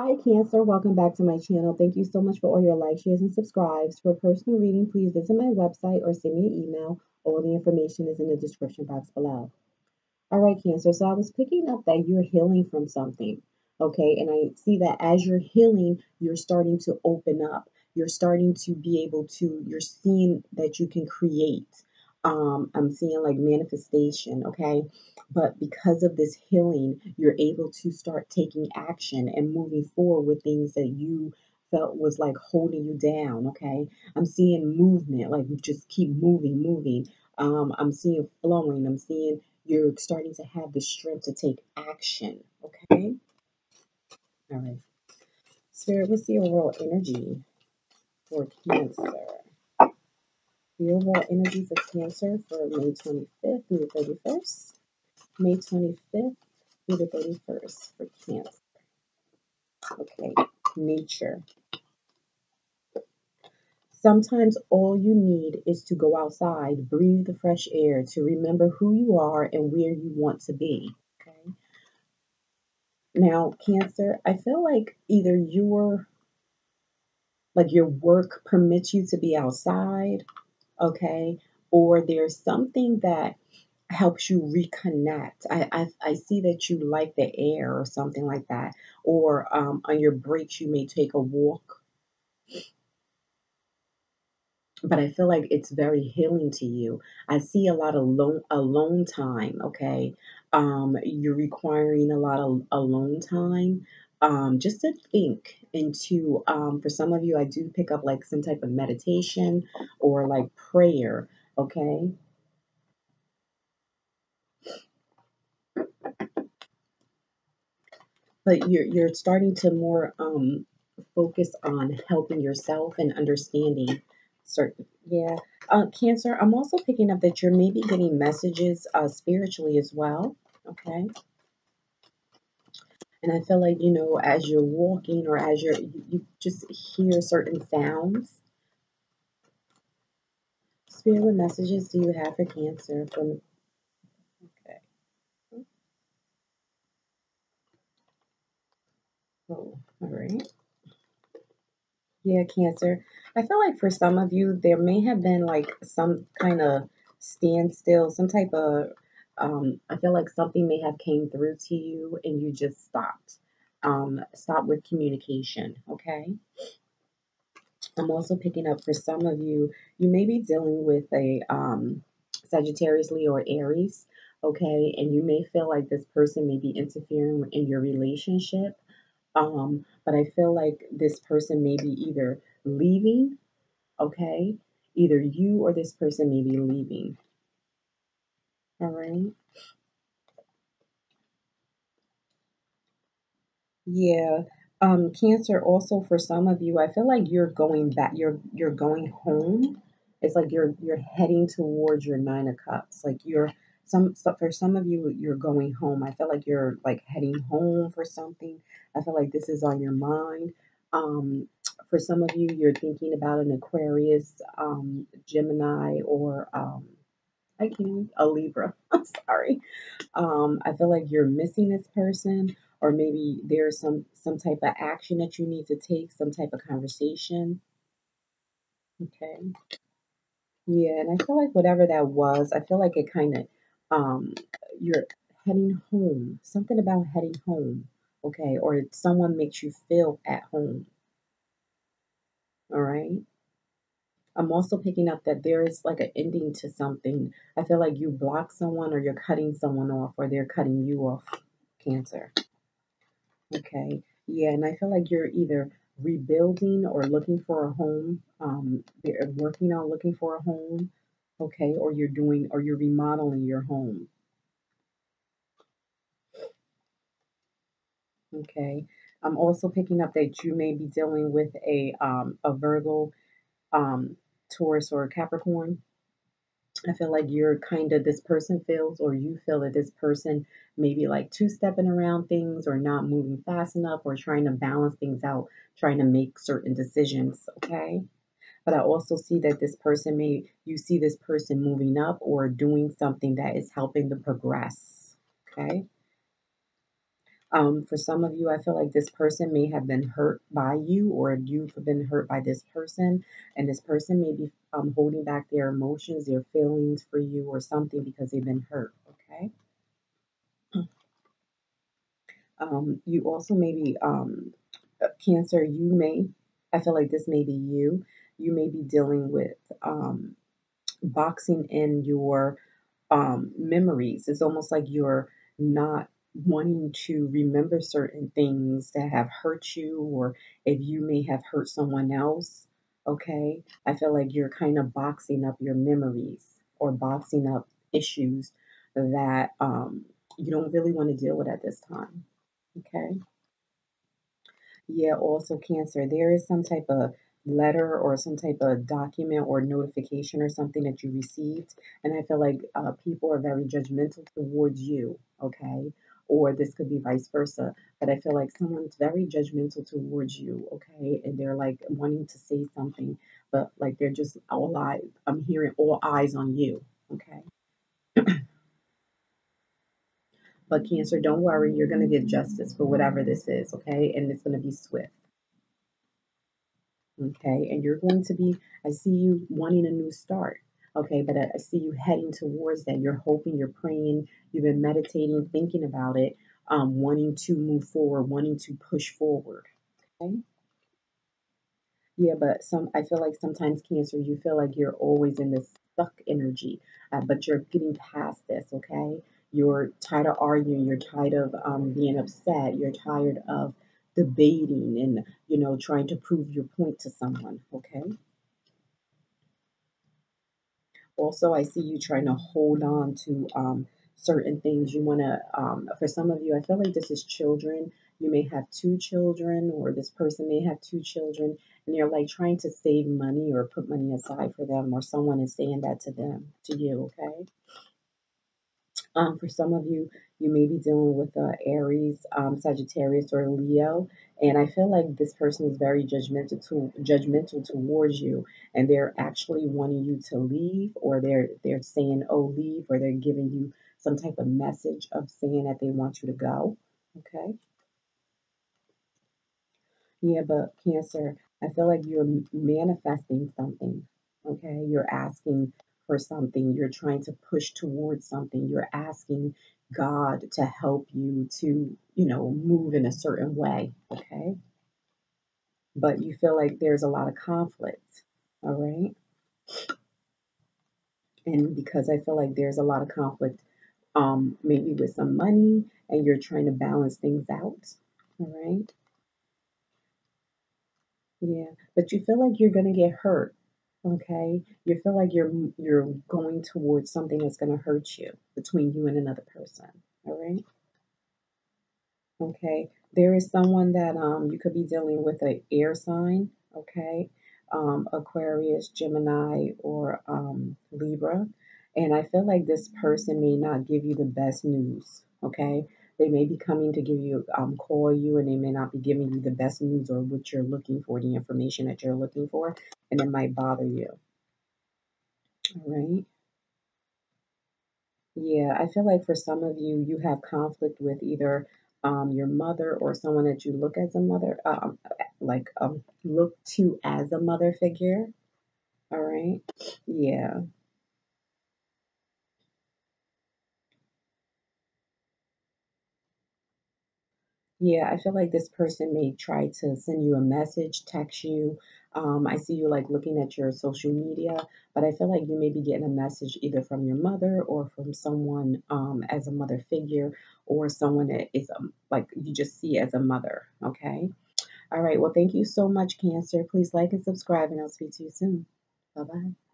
Hi Cancer, welcome back to my channel. Thank you so much for all your likes, shares, and subscribes. For a personal reading, please visit my website or send me an email. All the information is in the description box below. All right, Cancer, so I was picking up that you're healing from something, okay? And I see that as you're healing, you're starting to open up. You're starting to be able to, you're seeing that you can create. Um, I'm seeing like manifestation, okay? But because of this healing, you're able to start taking action and moving forward with things that you felt was like holding you down, okay? I'm seeing movement, like just keep moving, moving. Um, I'm seeing flowing. I'm seeing you're starting to have the strength to take action, okay? All right. Spirit, what's the overall energy for Cancer? The overall energy for Cancer for May 25th through the 31st. May 25th through the 31st for Cancer. Okay, nature. Sometimes all you need is to go outside, breathe the fresh air, to remember who you are and where you want to be. Okay. Now, Cancer, I feel like either you're like your work permits you to be outside, okay, or there's something that helps you reconnect. I, I, I see that you like the air or something like that, or um, on your breaks you may take a walk. But I feel like it's very healing to you. I see a lot of alone alone time. Okay, um, you're requiring a lot of alone time. Um, just to think into um, for some of you, I do pick up like some type of meditation or like prayer. Okay, but you're you're starting to more um, focus on helping yourself and understanding certain yeah uh, cancer i'm also picking up that you're maybe getting messages uh, spiritually as well okay and i feel like you know as you're walking or as you're you, you just hear certain sounds. Spirit what messages do you have for cancer from okay. Oh all right. Yeah, Cancer. I feel like for some of you, there may have been like some kind of standstill, some type of, um, I feel like something may have came through to you and you just stopped. Um, stop with communication, okay? I'm also picking up for some of you, you may be dealing with a um, Sagittarius, Leo, or Aries, okay? And you may feel like this person may be interfering in your relationship um, but I feel like this person may be either leaving, okay? Either you or this person may be leaving. All right. Yeah. Um, Cancer also for some of you, I feel like you're going back, you're you're going home. It's like you're you're heading towards your nine of cups. Like you're some so for some of you, you're going home. I feel like you're like heading home for something. I feel like this is on your mind. Um, for some of you, you're thinking about an Aquarius, um, Gemini, or um, I can't, a Libra. I'm sorry. Um, I feel like you're missing this person, or maybe there's some some type of action that you need to take, some type of conversation. Okay. Yeah, and I feel like whatever that was, I feel like it kind of um you're heading home. Something about heading home. Okay, or someone makes you feel at home. All right. I'm also picking up that there is like an ending to something. I feel like you block someone or you're cutting someone off or they're cutting you off, Cancer. Okay. Yeah, and I feel like you're either rebuilding or looking for a home. Um, you're working on looking for a home. Okay, or you're doing or you're remodeling your home. Okay. I'm also picking up that you may be dealing with a um a Virgo, um, Taurus or Capricorn. I feel like you're kind of this person feels, or you feel that this person may be like two stepping around things, or not moving fast enough, or trying to balance things out, trying to make certain decisions. Okay. But I also see that this person may, you see this person moving up or doing something that is helping to progress. Okay. Um, for some of you, I feel like this person may have been hurt by you, or you've been hurt by this person, and this person may be um, holding back their emotions, their feelings for you, or something because they've been hurt. Okay. Um, you also maybe um, uh, Cancer. You may. I feel like this may be you. You may be dealing with um, boxing in your um, memories. It's almost like you're not wanting to remember certain things that have hurt you, or if you may have hurt someone else. Okay, I feel like you're kind of boxing up your memories or boxing up issues that um, you don't really want to deal with at this time. Okay. Yeah, also Cancer. There is some type of letter or some type of document or notification or something that you received, and I feel like uh, people are very judgmental towards you, okay? Or this could be vice versa, but I feel like someone's very judgmental towards you, okay? And they're like wanting to say something, but like they're just all eyes. I'm hearing all eyes on you, okay? But Cancer, don't worry, you're gonna get justice for whatever this is, okay? And it's gonna be swift. Okay, and you're going to be, I see you wanting a new start. Okay, but I, see you heading towards that. You're hoping, you're praying, you've been meditating, thinking about it, um, wanting to move forward, wanting to push forward. Okay. Yeah, but some I feel like sometimes cancer, you feel like you're always in this stuck energy, uh, but you're getting past this, okay? You're tired of arguing, you're tired of um, being upset, you're tired of debating and, you know, trying to prove your point to someone, okay? Also, I see you trying to hold on to um, certain things. You want to, um, for some of you, I feel like this is children. You may have two children, or this person may have two children, and you're like trying to save money or put money aside for them, or someone is saying that to them, to you, okay? Um, for some of you, you may be dealing with uh, Aries, um, Sagittarius, or Leo, and I feel like this person is very judgmental to judgmental towards you, and they're actually wanting you to leave, or they're they're saying, "Oh, leave," or they're giving you some type of message of saying that they want you to go. Okay. Yeah, but Cancer, I feel like you're manifesting something. Okay. You're asking for something. You're trying to push towards something. You're asking God to help you to, you know, move in a certain way. Okay. But you feel like there's a lot of conflict. All right. And because I feel like there's a lot of conflict, um, maybe with some money, and you're trying to balance things out. All right. Yeah, but you feel like you're gonna get hurt, okay? You feel like you're you're going towards something that's gonna hurt you between you and another person. All right? Okay. There is someone that um you could be dealing with a air sign, okay? Um, Aquarius, Gemini, or um, Libra. And I feel like this person may not give you the best news, okay? They may be coming to give you, um, call you, and they may not be giving you the best news or what you're looking for, the information that you're looking for, and it might bother you. All right. Yeah, I feel like for some of you, you have conflict with either um, your mother or someone that you look as a mother, um, like um, look to as a mother figure. All right. Yeah. Yeah, I feel like this person may try to send you a message, text you. Um, I see you like looking at your social media, but I feel like you may be getting a message either from your mother or from someone um, as a mother figure or someone that is um, like you just see as a mother. Okay. All right. Well, thank you so much, Cancer. Please like and subscribe, and I'll speak to you soon. Bye bye.